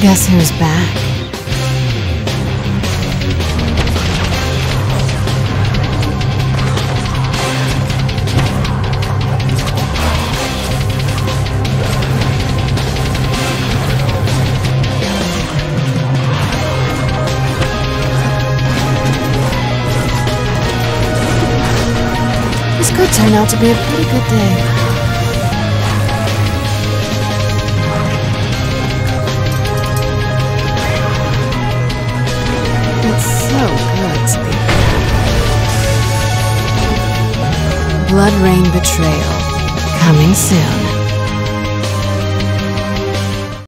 Guess who's back? This could turn out to be a pretty good day. It's so good to be. BloodRayne Betrayal. Coming soon.